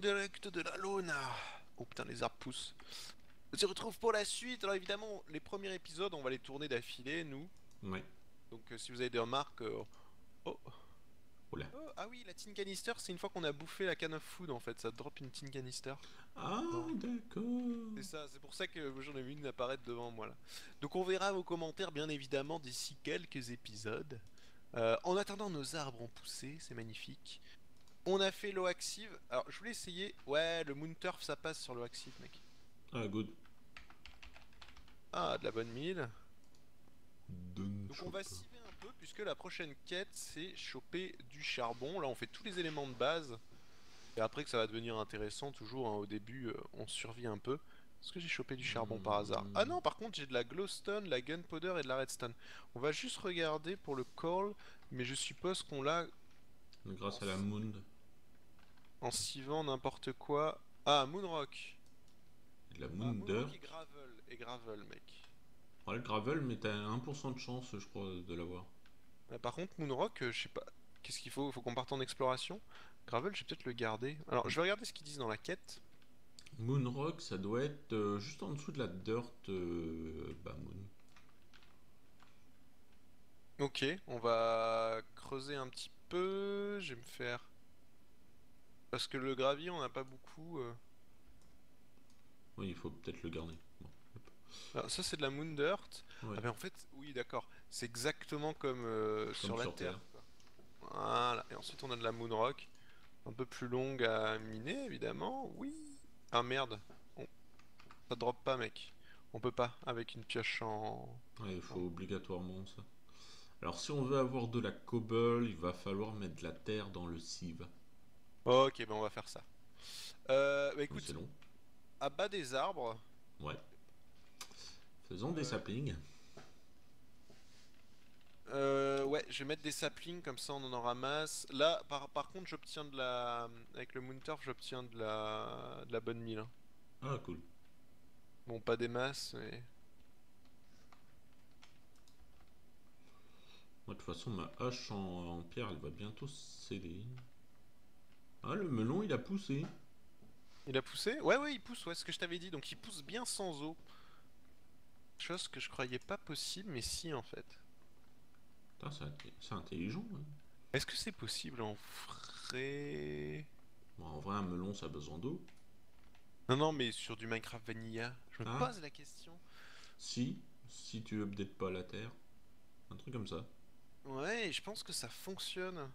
direct de la Luna. Oh putain, les arbres poussent. On se retrouve pour la suite. Alors évidemment, les premiers épisodes, on va les tourner d'affilée, nous. Ouais. Donc euh, si vous avez des remarques... euh, Oh. Oula. Oh, ah oui, la tin canister, c'est une fois qu'on a bouffé la can of food en fait, ça drop une tin canister. Ah, d'accord. C'est ça, c'est pour ça que j'en ai vu une apparaître devant moi là. Donc on verra vos commentaires bien évidemment d'ici quelques épisodes. Euh, en attendant, nos arbres ont poussé, c'est magnifique. On a fait l'eau active. Alors je voulais essayer. Ouais, le moon turf ça passe sur l'eau active, mec. Ah, good. Ah, de la bonne mille. Donne Donc on va civer un peu puisque la prochaine quête c'est choper du charbon. Là on fait tous les éléments de base. Et après que ça va devenir intéressant toujours, hein, au début euh, on survit un peu. Est-ce que j'ai chopé du charbon par hasard? Ah non par contre j'ai de la glowstone, la gunpowder et de la redstone. On va juste regarder pour le coal, mais je suppose qu'on l'a Grâce à la moon. En sivant n'importe quoi. Ah Moonrock de la Ah, Moonder. Moonrock et gravel, et gravel mec. Ouais, le gravel, mais t'as 1% de chance, je crois, de l'avoir. Euh, par contre, Moonrock, euh, je sais pas. Qu'est-ce qu'il faut? Faut qu'on parte en exploration Gravel, je vais peut-être le garder. Alors, je vais regarder ce qu'ils disent dans la quête. Moonrock, ça doit être euh, juste en dessous de la dirt. euh, bah, moon. Ok, on va creuser un petit peu. Je vais me faire. Parce que le gravier, on n'a pas beaucoup. euh. Oui, il faut peut-être le garder. Bon. Alors, ça, c'est de la Moon Dirt. Ouais. Ah, mais en fait, oui, d'accord. C'est exactement comme, euh, sur la Terre. Voilà. Et ensuite, on a de la Moon Rock. Un peu plus longue à miner, évidemment. Oui. Ah merde. On- Ça drop pas, mec. On peut pas avec une pioche en. Ouais, il faut obligatoirement ça. Alors, si on veut avoir de la cobble, il va falloir mettre de la terre dans le sieve. Ok, ben on va faire ça. Euh, bah écoute, c'est long. à bas des arbres, Ouais. Faisons des saplings. euh, ouais, je vais mettre des saplings comme ça on en ramasse. Là, par, par contre, j'obtiens de la. Avec le Moon Turf, j'obtiens de la... de la bonne mille. hein. Ah, cool. Bon, pas des masses, mais. Moi, de toute façon, ma hache en, en pierre, elle va bientôt céder. Ah, le melon, il a poussé. Il a poussé Ouais, ouais, il pousse, ouais, ce que je t'avais dit. Donc il pousse bien sans eau. Chose que je croyais pas possible, mais si en fait. Putain, c'est intelligent. hein. Est-ce que c'est possible en vrai? Bon, en vrai, un melon, ça a besoin d'eau. Non, non, mais sur du Minecraft Vanilla, je me Ah. pose la question. Si, si tu updates pas la terre. Un truc comme ça. Ouais, je pense que ça fonctionne.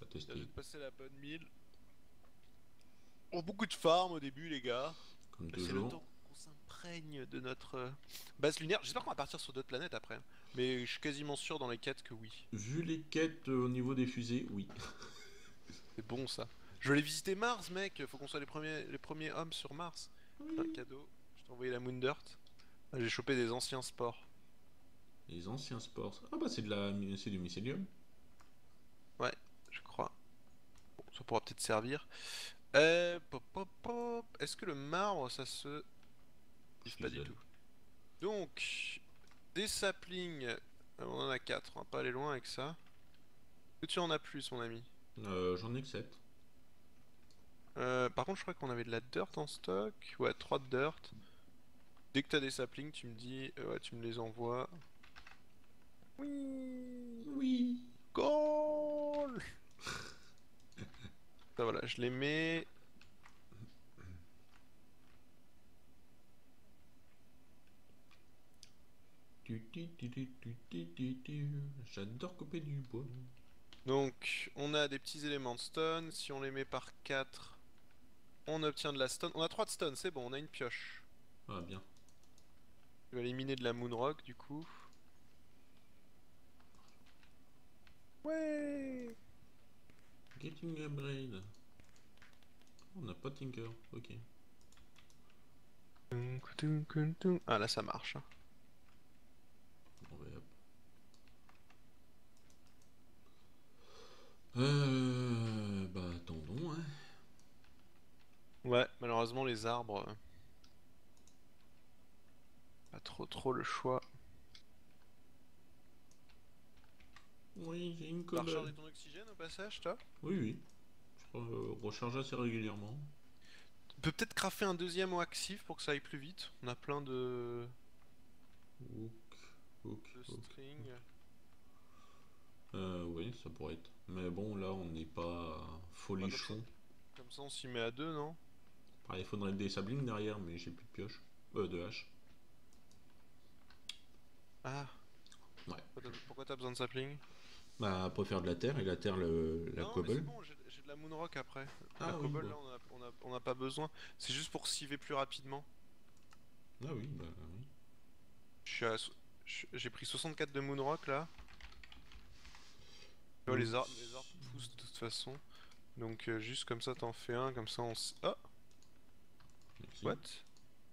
Vais tester. te passer la bonne mille. Oh, beaucoup de farm au début, les gars. Comme C'est le temps qu'on s'imprègne de notre euh, base lunaire. J'espère qu'on va partir sur d'autres planètes après. Mais je suis quasiment sûr dans les quêtes que oui. Vu les quêtes euh, au niveau des fusées, oui. C'est bon ça. Je veux aller visiter Mars, mec. Faut qu'on soit les premiers, les premiers hommes sur Mars. Un cadeau. Je t'ai envoyé la Moon Dirt. Ah, J'ai chopé des anciens sports. Les anciens sports. Ah bah c'est de la c'est du mycélium. Bon, ça pourra peut-être servir. Euh, pop, pop, pop. Est-ce que le marbre, ça se... Je Pas du tout. Donc, des saplings. euh, On en a 4, on va pas aller loin avec ça. Est-ce que tu en as plus, mon ami? Euh, J'en ai que 7. Euh, Par contre, je crois qu'on avait de la dirt en stock. Ouais, 3 de dirt. Dès que t'as des saplings, tu me dis... euh, ouais, tu me les envoies. Oui Oui. Goal Ça voilà, je les mets. J'adore couper du bois. Donc, on a des petits éléments de stone. Si on les met par 4, on obtient de la stone. On a 3 de stone, c'est bon, on a une pioche. Ah bien. Je vais éliminer de la moonrock du coup. Ouais Getting a braid. On n'a pas Tinker, ok. Ah là ça marche. hein. Bah, hop. Euh, bah attendons, hein. Ouais, malheureusement les arbres. euh, Pas trop trop le choix. Oui, j'ai une T'as rechargé ton oxygène au passage, toi? Oui, oui. Euh, recharge assez régulièrement. On peut peut-être crafter un deuxième au actif pour que ça aille plus vite. On a plein de, Hook, hook, de hook. strings. Euh, oui, ça pourrait être. Mais bon, là, on n'est pas folichon. Comme ça on s'y met à deux, non? Ah, il faudrait des sablines derrière, mais j'ai plus de pioche. Euh, de hache. Ah. Ouais. Pourquoi t'as- besoin de sapling Bah, pour faire de la terre, et la terre, le, la Non, cobble. bon, j'ai de la moonrock après. Ah la oui, cobble bah. là on a, on, a, on a pas besoin. C'est juste pour civer plus rapidement. Ah oui, bah oui. Je suis à so- je- J'ai pris 64 de moonrock là. Les, arbres, les arbres poussent de toute façon. Donc euh, juste comme ça t'en fais un, comme ça on s... Oh Merci. What?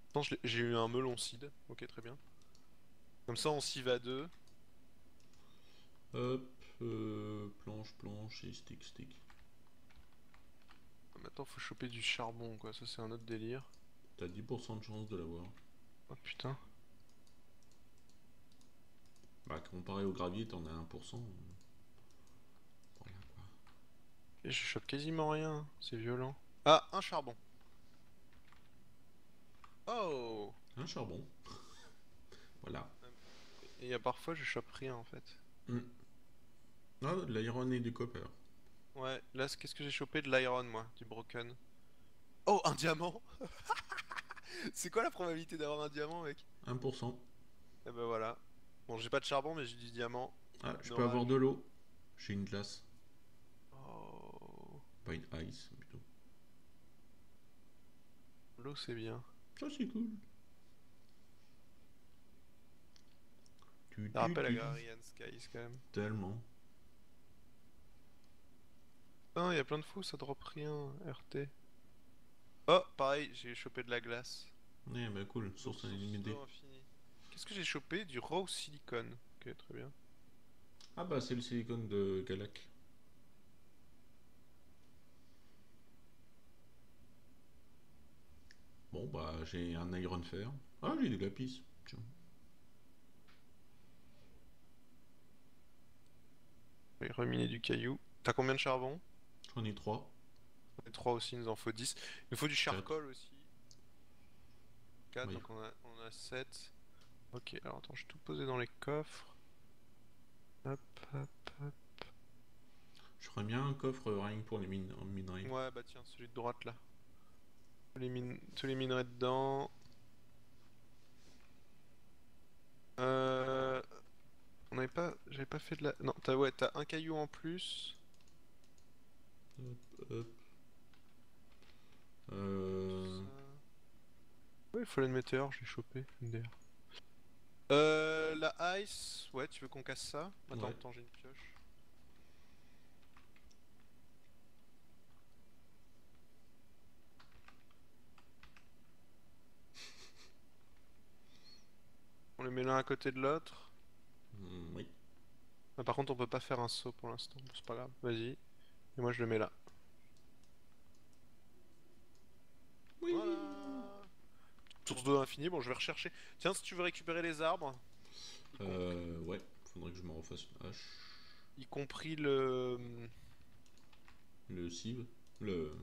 Attends, j'ai eu un melon seed. Ok, très bien. Comme ça on s'y va deux. Hop, euh, planche, planche et stick, stick. Maintenant faut choper du charbon quoi, ça c'est un autre délire. T'as 10% de chance de l'avoir. Oh putain. Bah, comparé au gravier, t'en as 1%. euh. Voilà quoi. Et je chope quasiment rien, c'est violent. Ah, un charbon. Oh Un charbon. voilà. Et y a parfois je chope rien en fait. Ah, de l'iron et du copper. Ouais, là qu'est-ce que j'ai chopé de l'iron moi, du broken? Oh, un diamant C'est quoi la probabilité d'avoir un diamant mec? 1%. Et ben voilà. Bon, j'ai pas de charbon mais j'ai du diamant. Ah, je peux avoir de l'eau. J'ai une glace. Oh, Pas une ice, plutôt. l'eau c'est bien. Ça, c'est cool. Tu, Ça rappelle tu, tu. Agrarian Skies quand même. Tellement. Ah, y a plein de fous, ça drop rien, RT. Oh, pareil, j'ai chopé de la glace. Ouais, bah cool. Source illimitée. Qu'est-ce que j'ai chopé Du raw silicone. Ok, très bien. Ah bah, c'est le silicone de Galac. Bon, bah, j'ai un iron fer. Ah, j'ai des lapis. Tiens. Je vais reminer du caillou. T'as combien de charbon? J'en ai trois. On est 3 aussi, il nous en faut 10. Il nous faut du charcoal aussi. 4, Oui. donc on a, on a 7. Ok, alors attends, je vais tout poser dans les coffres. Hop, hop, hop. Je ferais bien un coffre rien que pour les mines, minerais. Ouais, bah tiens, celui de droite là. Tous les, mine... tous les minerais dedans. Euh... On avait pas... J'avais pas fait de la... Non, t'as ouais, t'as un caillou en plus. Hop, hop. Euh... Ouais, il faut la météore, je l'ai chopé, MDR. Euh, la ice, ouais, tu veux qu'on casse ça? Attends, Ouais. attends, j'ai une pioche. On les met l'un à côté de l'autre? mm, oui. Ah, par contre, on peut pas faire un saut pour l'instant, c'est pas grave, vas-y. Et moi, je le mets là. Oui. Voilà Source d'eau infinie, bon, je vais rechercher. Tiens, si tu veux récupérer les arbres, Euh, ouais. Faudrait que je me refasse une hache. y compris le... Le cive. Le...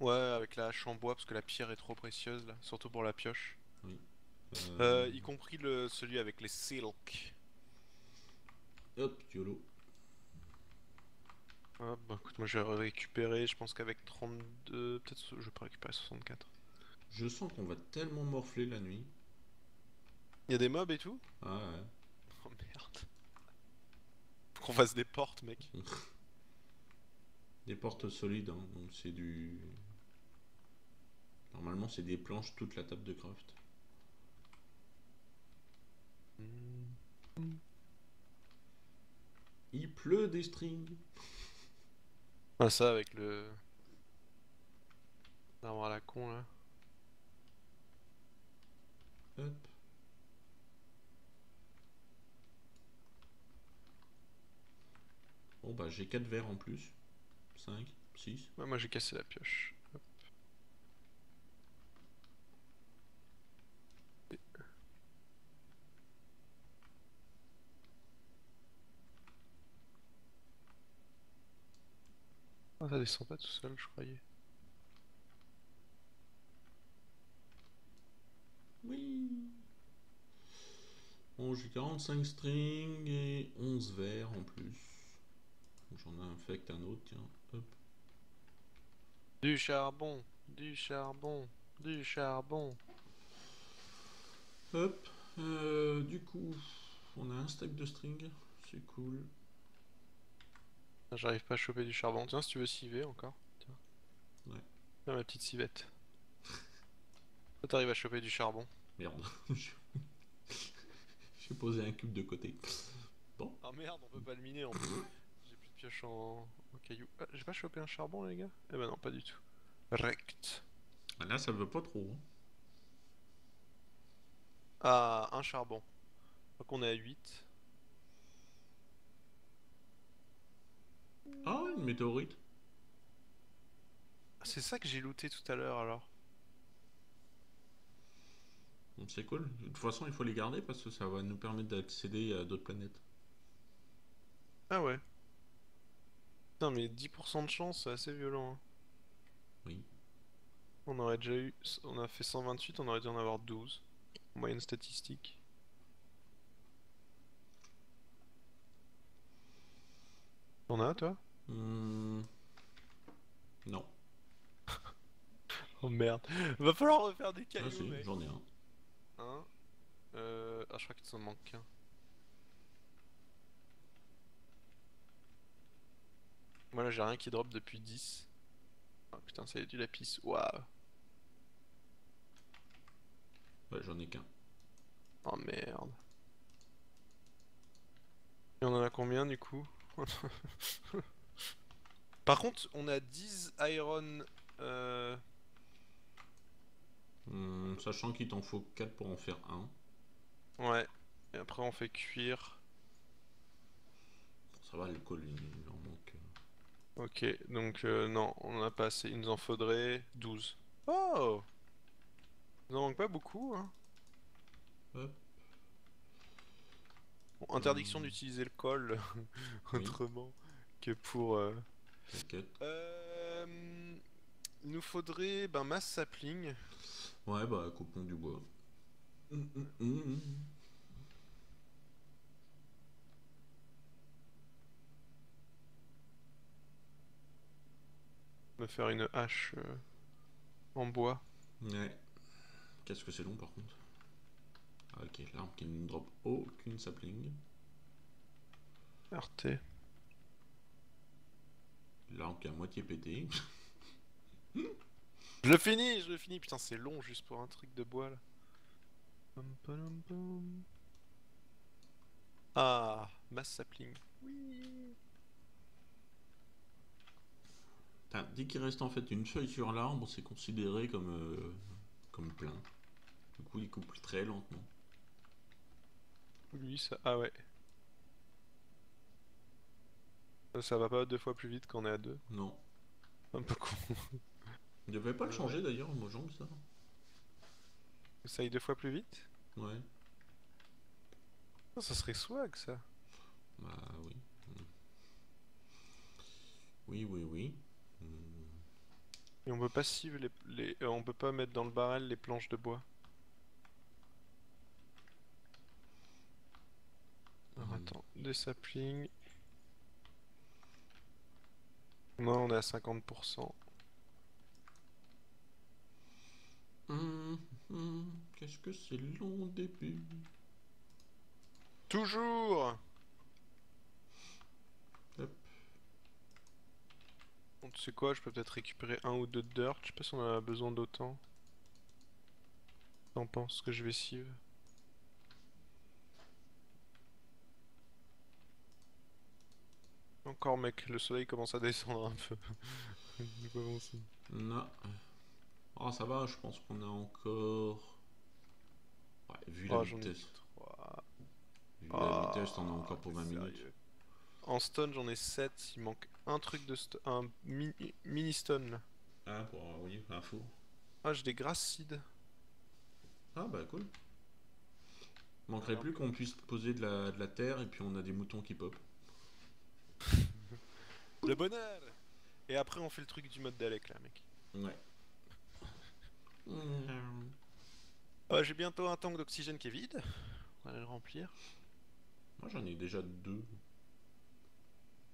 Ouais, avec la hache en bois, parce que la pierre est trop précieuse, là, surtout pour la pioche. Euh, Euh, y compris le celui avec les silk. Hop, YOLO. Hop, bah écoute, moi je vais récupérer, je pense qu'avec 32, peut-être je pas récupérer 64. Je sens qu'on va tellement morfler la nuit. Y a des mobs et tout? Ah ouais. Oh merde. Faut qu'on fasse des portes, mec. Des portes solides, hein, donc c'est du... Normalement c'est des planches toute la table de craft. Il pleut des strings. Ah ça avec le... L'arbre à la con, là. Hop. Bon bah j'ai 4 verres en plus. 5, 6. Ouais, moi j'ai cassé la pioche. Ah, ça descend pas tout seul, je croyais. Oui. Bon, j'ai 45 strings et 11 verres en plus. J'en ai infecte un autre, tiens. Hop. Du charbon, du charbon, du charbon. Hop. Euh, du coup, on a un stack de string. C'est cool. J'arrive pas à choper du charbon. Tiens, si tu veux civer encore. Tiens. Ouais. Tiens, ma petite civette. Toi, t'arrives à choper du charbon. Merde. J'ai posé un cube de côté. Ah merde, on peut pas le miner en plus. J'ai plus de pioche en, en cailloux. Ah, J'ai pas chopé un charbon, les gars? Eh ben non, pas du tout. Rect. Ah, Là, ça veut pas trop. hein. Ah, un charbon. Donc on est à 8. Ah, une météorite. Ah, C'est ça que j'ai looté tout à l'heure alors. C'est cool. De toute façon, il faut les garder parce que ça va nous permettre d'accéder à d'autres planètes. Ah ouais. Putain, mais 10% de chance, c'est assez violent. hein. Oui. On aurait déjà eu. On a fait 128, on aurait dû en avoir 12. En moyenne statistique. T'en as toi? Hmm. Non. Oh merde. Va falloir refaire des Ah, cailloux, si, mec. j'en ai un. Un. Euh... Ah, je crois qu'il s'en manque qu'un. Moi là j'ai rien qui drop depuis 10. Ah putain, c'est du lapis. Waouh. Ouais, j'en ai qu'un. Oh merde. Et on en a combien du coup? Par contre, on a 10 iron. Euh... Hmm, sachant qu'il t'en faut 4 pour en faire un. Ouais. Et après on fait cuire. Ça va, le col, il, en manque. Ok, donc euh, non, on en a pas assez. Il nous en faudrait 12. Oh Il nous en manque pas beaucoup, hein. Hop. Bon, interdiction d'utiliser le col Oui. autrement que pour. euh, T'inquiète. Euh, il nous faudrait ben, masse sapling. Ouais, bah, coupons du bois. Hmm, hmm. Me faire une hache euh, en bois. Ouais. Qu'est-ce que c'est long par contre? Ok, l'arme qui ne drop aucune sapling. RT. L'arme qui est à moitié pété. Je le finis, je le finis. Putain, c'est long juste pour un truc de bois là. Ah, masse sapling. Oui. Putain, dès qu'il reste en fait une feuille sur l'arbre, c'est considéré comme, euh, comme plein. Du coup, il coupe très lentement. Lui, ça. Ah ouais. Ça, va pas deux fois plus vite quand on est à deux. Non. Un peu con. Il devait pas le changer d'ailleurs, Mojang, ça Ça aille deux fois plus vite Ouais. Ça serait swag ça. Bah oui. Hmm. Oui, oui, oui. Hmm. Et on peut pas les euh, on peut pas mettre dans le barrel les planches de bois. Alors Hmm. attends, des saplings. Non, on est à 50%. Hmm, hmm. Qu'est-ce que c'est long début Toujours Hop. Bon, tu sais quoi, je peux peut-être récupérer un ou deux de dirt. Je sais pas si on en a besoin d'autant. T'en penses que je vais sieve Encore mec, le soleil commence à descendre un peu. Pas. Non. Ah, ça va, je pense qu'on a encore. Ouais, vu la Oh, ai vitesse. Vu la Ah, vitesse, t'en as encore pour t'es 20 minutes. En stone, j'en ai 7. Il manque un truc de sto- un mi- mini stone là. Ah, pour, oui, info. Ah, j'ai des grass seeds. Ah, bah cool. Manquerait plus qu'on puisse poser de la, de la terre et puis on a des moutons qui pop. Le bonheur Et après, on fait le truc du mode Dalek là, mec. Ouais. Euh, J'ai bientôt un tank d'oxygène qui est vide. On va aller le remplir. Moi j'en ai déjà deux.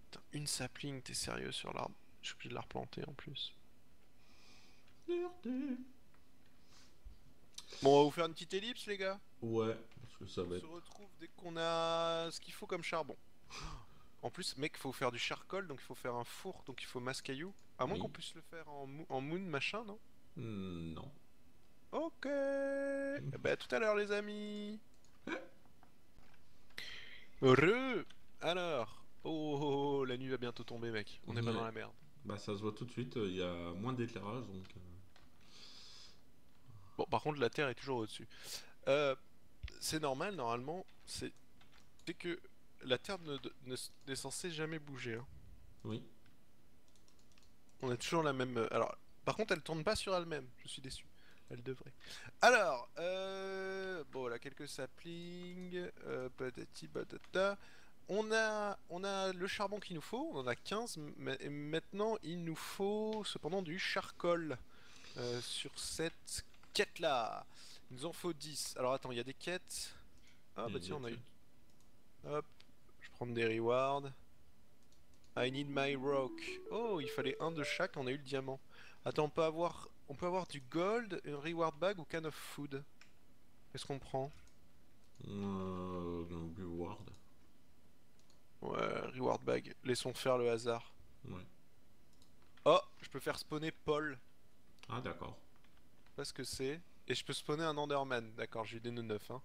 Putain, une sapling, t'es sérieux sur l'arbre? Je suis obligé de la replanter en plus. Bon, on va vous faire une petite ellipse, les gars. Ouais, parce que ça On va se être. retrouve dès qu'on a ce qu'il faut comme charbon. En plus, mec, faut faire du charcoal, donc il faut faire un four, donc il faut masse caillou. À moins Oui. qu'on puisse le faire en, mou- en moon machin, non? Hmm, Non. Ok. Ben, à tout à l'heure, les amis. Heureux. Alors. Oh, oh, oh, la nuit va bientôt tomber, mec. On est pas dans la merde. Bah ça se voit tout de suite, il y a moins d'éclairage donc. euh, Bon, par contre, la Terre est toujours au-dessus. Euh, c'est normal, normalement. C'est c'est que la Terre ne, ne- n'est censée jamais bouger. hein. Oui. On a toujours la même. euh, Alors, par contre, elle tourne pas sur elle-même. Je suis déçu. Elle devrait. Alors, euh... bon, là, quelques saplings. Euh, patati patata. On a, on a le charbon qu'il nous faut. On en a 15. mais- maintenant, il nous faut cependant du charcoal euh, sur cette quête-là. Il nous en faut 10. Alors, attends, il y a des quêtes. Ah, bah tiens, on a eu. Hop, je prends des rewards. I need my rock. Oh, il fallait un de chaque, on a eu le diamant. Attends, on peut avoir, on peut avoir du gold, un reward bag ou can of food? Qu'est-ce qu'on prend? Euh, Reward. Ouais, reward bag. Laissons faire le hasard. Ouais. Oh, je peux faire spawner Paul. Ah d'accord. Je sais pas ce que c'est. Et je peux spawner un Enderman. D'accord, j'ai eu des nœuds neufs. Hein.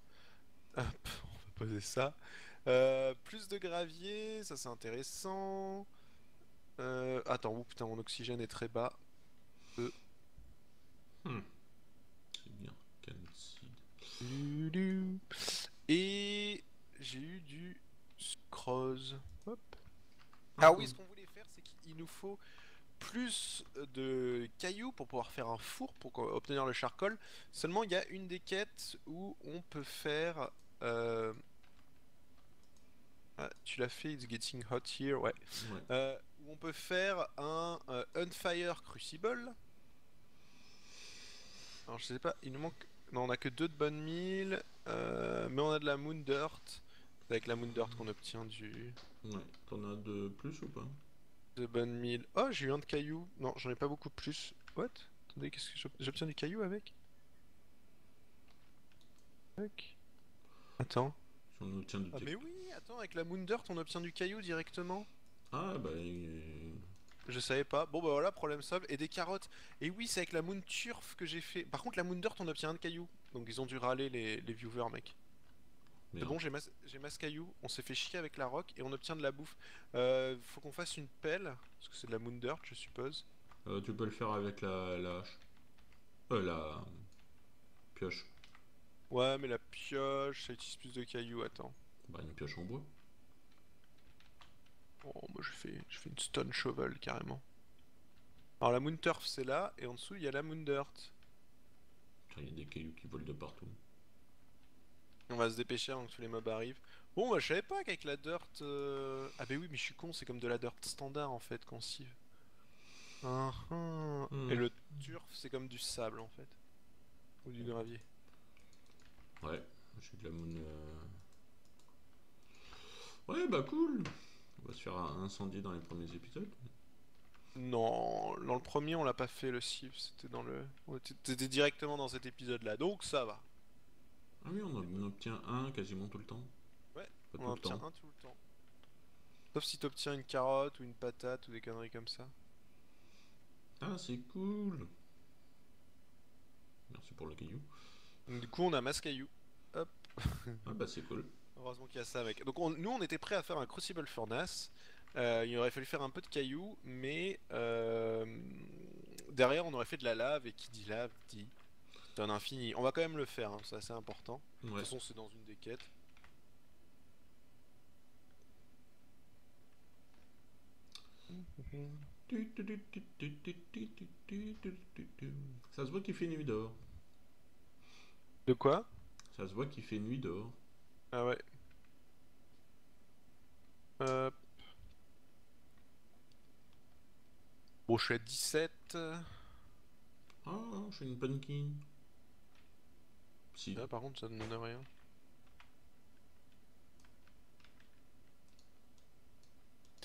Hop, on va poser ça. Euh, plus de gravier, ça c'est intéressant. Euh, attends, putain, mon oxygène est très bas. Hmm. C'est bien. Can seed. Loulou. Et j'ai eu du sucrose. Hop. Ah oui, ce qu'on voulait faire, c'est qu'il nous faut plus de cailloux pour pouvoir faire un four pour obtenir le charcoal. Seulement, il y a une des quêtes où on peut faire. euh, ah, tu l'as fait, it's getting hot here, ouais. Ouais. Euh, où on peut faire un euh, Unfire Crucible. Alors je sais pas, il nous manque. Non, on a que deux de bonnes mille, euh, mais on a de la Moon Dirt. C'est avec la Moon Dirt qu'on obtient du Ouais. T'en as de plus ou pas? De bonnes mille. Oh, j'ai eu un de caillou. Non, j'en ai pas beaucoup plus. What? Attendez, qu'est-ce que j'ob- j'obtiens du caillou avec? Attends. On obtient du Ah mais oui, attends, avec la Moon Dirt, on obtient du caillou directement. Ah bah. Je savais pas. Bon bah voilà, problème solve. Et des carottes. Et oui, c'est avec la Moon Turf que j'ai fait. Par contre, la Moon Dirt, on obtient un de caillou. Donc ils ont dû râler les, les viewers, mec. Merde. bon, j'ai masse, caillou. On s'est fait chier avec la rock et on obtient de la bouffe. Euh, faut qu'on fasse une pelle. Parce que c'est de la Moon Dirt, je suppose. Euh, tu peux le faire avec la, la hache. Euh, la pioche. Ouais, mais la pioche, ça utilise plus de cailloux. Attends. Bah une pioche en bois. Oh, moi je fais, je fais une stone shovel carrément. Alors la Moon Turf, c'est là. Et en dessous, il y a la Moon Dirt. Putain, il y a des cailloux qui volent de partout. On va se dépêcher avant que tous les mobs arrivent. Bon, bah, je savais pas qu'avec la dirt. euh, Ah, bah oui, mais je suis con, c'est comme de la dirt standard en fait, qu'on sieve. Ah, ah. Hmm. Et le turf, c'est comme du sable en fait. Ou du gravier. Ouais, j'ai de la moon. euh. Ouais, bah cool. On va se faire un- incendier dans les premiers épisodes. Non, dans le premier, on l'a pas fait le sieve, c'était dans le. C'était directement dans cet épisode là, donc ça va. Ah oui, on, en- on obtient un quasiment tout le temps. Ouais, Pas On tout en le obtient temps. un tout le temps. Sauf si t'obtiens une carotte ou une patate ou des conneries comme ça. Ah, c'est cool. Merci pour le caillou. Du coup, on a masse caillou. Ah bah c'est cool. Heureusement qu'il y a ça avec. Donc on- nous on était prêt à faire un Crucible Furnace. Euh, il aurait fallu faire un peu de cailloux, mais euh, derrière on aurait fait de la lave et qui dit lave dit donne infini. On va quand même le faire, hein, c'est assez important. De toute façon c'est dans une des quêtes. Ça se voit qu'il fait nuit dehors. De quoi? Ça se voit qu'il fait nuit dehors. Ah ouais. Hop. Bon, je suis à 17. Ah, j'ai une pumpkin. Si. Ah, par contre, ça ne donne rien.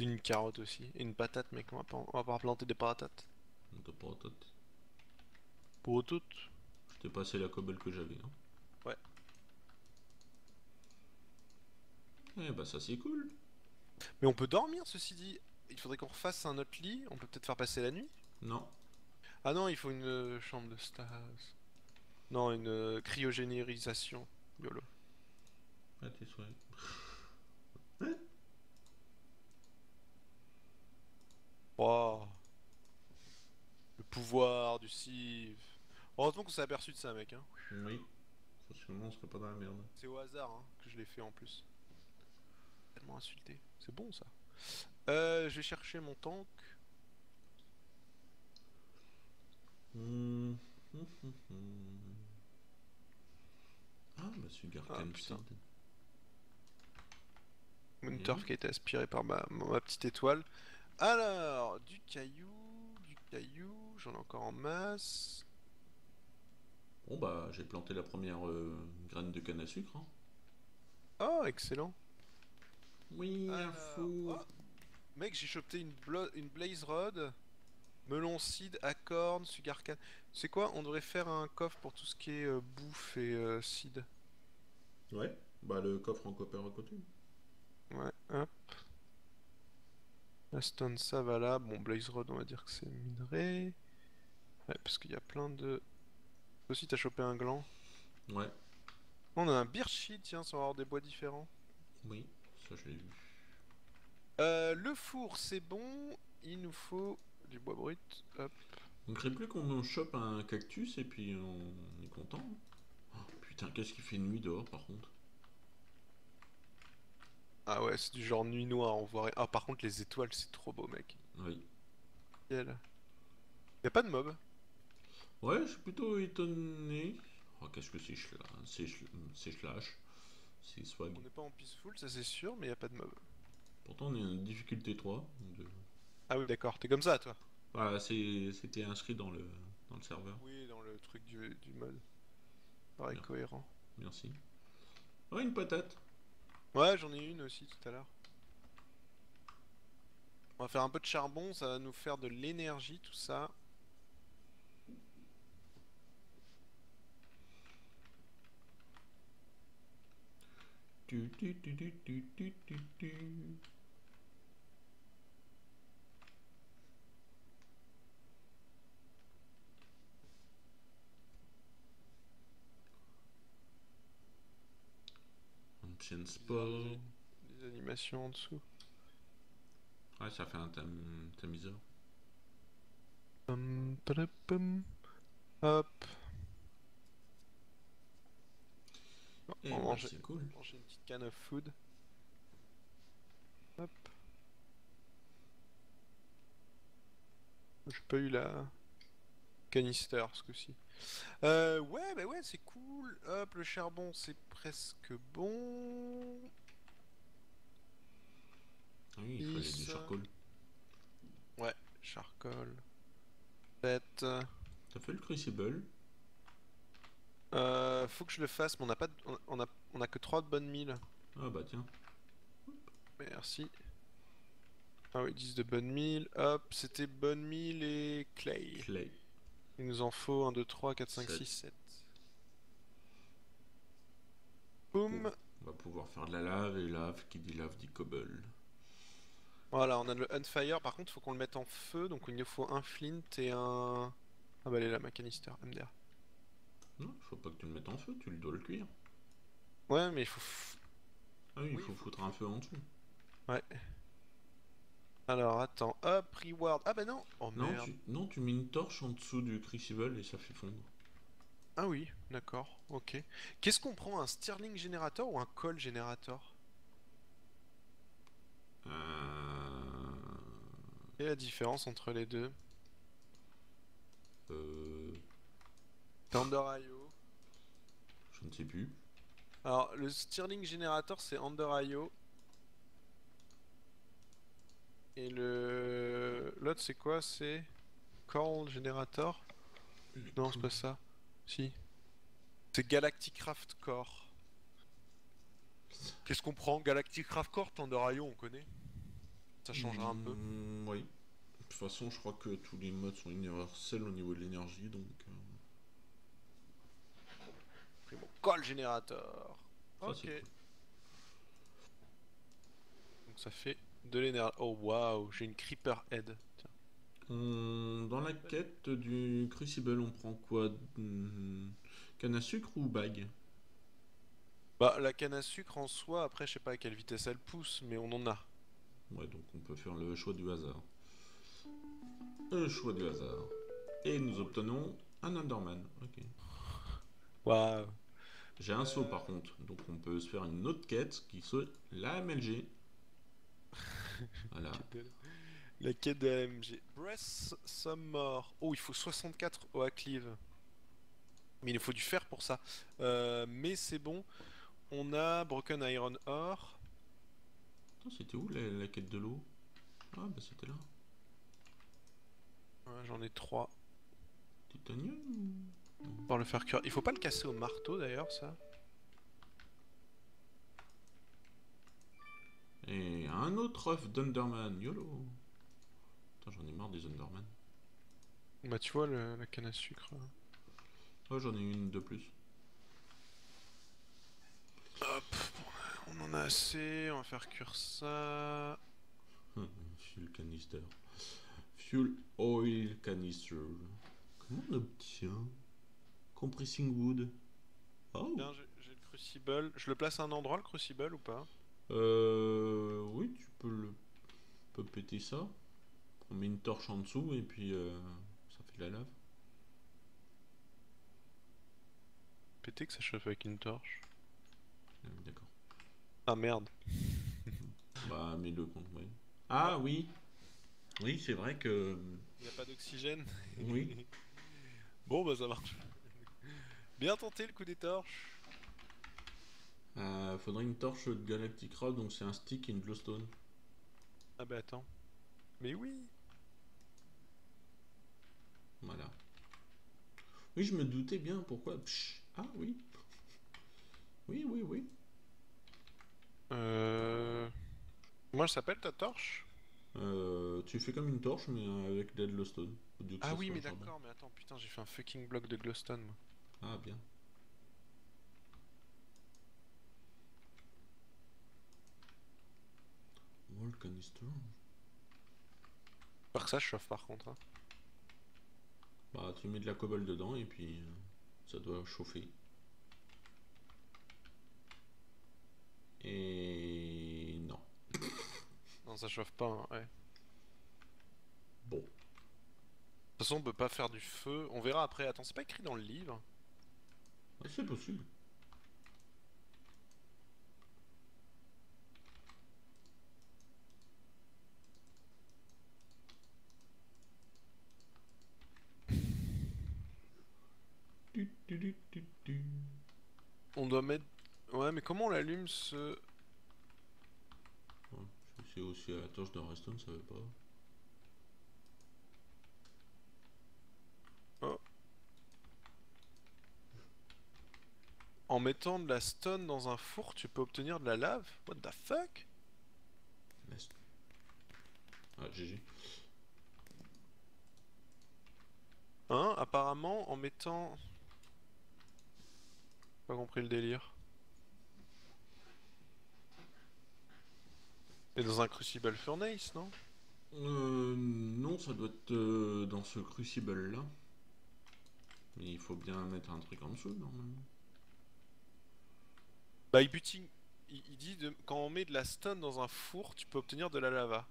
Une carotte aussi. Et une patate, mec. On va pas, on va pas planter des patates. La tête. Pour toutes. Je t'ai passé la cobble que j'avais. Hein. Ouais. Eh bah ça c'est cool. Mais on peut dormir, ceci dit. Il faudrait qu'on refasse un autre lit. On peut peut-être faire passer la nuit. Non. Ah non, il faut une euh, chambre de stase. Non, une euh, cryogénérisation. YOLO. Ah tes souhaits. Wow. Le pouvoir du Civ. Heureusement qu'on s'est aperçu de ça, mec. Hein. Oui. Socialement on serait pas dans la merde. C'est au hasard hein, que je l'ai fait en plus. Insulté. C'est bon ça. Euh, je vais chercher mon tank. Hum. Ah bah Garkan Ah, putain. Seed. Moonturf qui a été aspiré par ma, ma petite étoile. Alors, du caillou, du caillou, j'en ai encore en masse. Bon bah j'ai planté la première euh, graine de canne à sucre. Hein. Oh, excellent. Oui, un Alors, four. oh, Mec, j'ai chopé une, une Blaze Rod, melon seed, acorn, sugarcane. C'est quoi On devrait faire un coffre pour tout ce qui est euh, bouffe et euh, seed. Ouais. Bah le coffre en copper à côté. Ouais, hop. La stone, ça va là. Bon, Blaze Rod, on va dire que c'est minerai. Ouais, parce qu'il y a plein de. Toi aussi, t'as chopé un gland? Ouais. On a un birch sheet, tiens, ça va avoir des bois différents. Oui, ça je l'ai vu. Euh, le four, c'est bon. Il nous faut du bois brut. Hop. On ne crée plus qu'on chope un cactus et puis on est content. Oh, putain, qu'est-ce qu'il fait nuit dehors par contre? Ah ouais, c'est du genre nuit noire, on voit rien. Ah, par contre, les étoiles, c'est trop beau, mec. Oui. Nickel. Y a pas de mob? Ouais, je suis plutôt étonné. Oh, qu'est-ce que c'est chla- c'est ch- c'est swag. On n'est pas en peaceful, ça c'est sûr, mais y a pas de mob. Pourtant, on est en difficulté 3. donc de- Ah oui, d'accord, t'es comme ça, toi. Voilà, c'était inscrit dans le, dans le serveur. Oui, dans le truc du, du mode. Pareil, cohérent. Merci. Oh, une patate. Ouais, j'en ai une aussi tout à l'heure. On va faire un peu de charbon, ça va nous faire de l'énergie, tout ça. Tu, tu, tu. Ancient Spell. Des animations en dessous. Ouais, ça fait un tam tamiseur. Pum, padapum. Hop. On va bah, cool. manger une petite canne of food. Hop. J'ai pas eu la canister ce coup-ci. Euh, ouais, bah ouais, c'est cool. Hop, le charbon, c'est presque bon. Ah oui, il fallait du Is, charcoal. Charcoal. Peut-être. T'as fait le crucible Euh, faut que je le fasse, mais on a pas, de- on- a, on a que 3 de bonnes milles. Ah bah tiens. Merci. Ah oui, 10 de bonnes milles. Hop, c'était bonne mille et clay. Clay. Il nous en faut 1, 2, 3, 4, 5, Sept. 6, 7. Boum. On va pouvoir faire de la lave et lave qui dit lave dit cobble. Voilà, on a le Unfire. Par contre, faut qu'on le mette en feu. Donc, il nous faut un flint et un. Ah bah, elle est là, ma canister, MDR. Non, faut pas que tu le mettes en feu, tu le dois le cuire. Ouais, mais il faut. Ah oui, il Oui, faut faut- foutre un feu en dessous. Alors, attends. Hop, reward. Ah bah non. Oh Non merde. tu, non, tu mets une torche en dessous du crucible et ça fait fondre. Ah oui, d'accord. Ok. Qu'est-ce qu'on prend Un Stirling Generator ou un Coal Generator? Euh... Quelle est la différence entre les deux? Euh, Thunder.io. Je ne sais plus. Alors, le Stirling Generator, c'est Under.io. Et le... L'autre, c'est quoi? C'est... Coral Generator? Non, c'est pas ça. Si. C'est Galactic Craft Core. Qu'est-ce qu'on prend? Galactic Craft Core, Rayon, on connaît. Ça changera un peu. Mm, oui. De toute façon, je crois que tous les modes sont universels au niveau de l'énergie, donc. euh, Coral Generator. ça, Ok. c'est. Donc ça fait de l'énergie. Oh waouh, j'ai une Creeper Head. Tiens. On- Dans la quête du Crucible, on prend quoi? Hmm, Canne à sucre ou bague? Bah, la canne à sucre en soi, après, je sais pas à quelle vitesse elle pousse, mais on en a. Ouais, donc on peut faire le choix du hasard. Le choix du hasard. Et nous obtenons un Underman. Ok. Waouh. J'ai un saut par contre, donc on peut se faire une autre quête qui soit la MLG. Voilà. La quête de AMG. Breath some more. Oh, il faut 64 au Cleave. Mais il nous faut du fer pour ça. Euh, mais c'est bon. On a Broken Iron Ore. C'était où la, la quête de l'eau? Ah, bah c'était là. Ouais, J'en ai 3. Titanium Pour le faire cuire. Il faut pas le casser au marteau d'ailleurs, ça. Et un autre œuf d'Underman, YOLO Putain, j'en ai marre des Underman. Bah, tu vois, le- la canne à sucre. euh. Oh, j'en ai une de plus. Hop, on en a assez. On va faire cuire ça. Fuel canister. Fuel oil canister. Comment on obtient? Compressing wood. Oh Bien, j'ai le crucible. Je le place à un endroit, le crucible, ou pas? Euh. Oui, tu peux le. tu peux péter ça. On met une torche en dessous et puis euh, ça fait de la lave. Péter que ça chauffe avec une torche. Ah D'accord. Ah merde. Bah, mets-le compte, oui. Ah oui Oui, c'est vrai que. Il a pas d'oxygène Oui. Bon, bah ça marche. Bien tenté le coup des torches. Euh, faudrait une torche de Galactic Rock, donc c'est un stick et une glowstone. Ah bah attends. Mais oui Voilà. Oui, je me doutais bien pourquoi? Psh. Ah oui. Oui, oui, oui. Euh... Comment elle s'appelle ta torche? Euh, tu fais comme une torche, mais avec de la glowstone. Ah ça oui, mais d'accord, mais attends, putain, j'ai fait un fucking bloc de glowstone. moi. Ah, bien. Wall canister. J'espère que ça chauffe par contre. hein. Bah, tu mets de la cobble dedans et puis euh, ça doit chauffer. Et non. Non, ça chauffe pas, hein, ouais. Bon. De toute façon, on peut pas faire du feu. On verra après. Attends, c'est pas écrit dans le livre c'est possible. On doit mettre. Ouais, mais comment on l'allume ce. C'est aussi à la torche de Redstone, ça va pas. En mettant de la stone dans un four, tu peux obtenir de la lave? What the fuck? Ah, GG. Hein Apparemment, en mettant. Pas compris le délire. Et dans un crucible furnace, non? Euh, non, ça doit être euh, dans ce crucible là. Mais il faut bien mettre un truc en dessous normalement. Bah, il. Il, il dit de... quand on met de la stone dans un four, tu peux obtenir de la lava.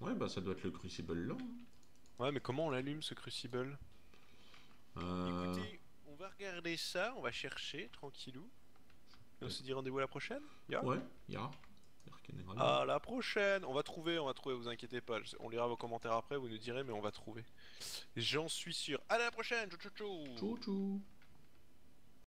Ouais, bah ça doit être le crucible là. Ouais, mais comment on l'allume ce crucible? Euh, Écoutez, on va regarder ça, on va chercher, tranquillou. Et on se dit rendez-vous à la prochaine? Ouais, ya. General. À la prochaine On va trouver, on va trouver, vous inquiétez pas. On lira vos commentaires après, vous nous direz, mais on va trouver. J'en suis sûr. À la prochaine Tchou tchou tchou Tchou tchou.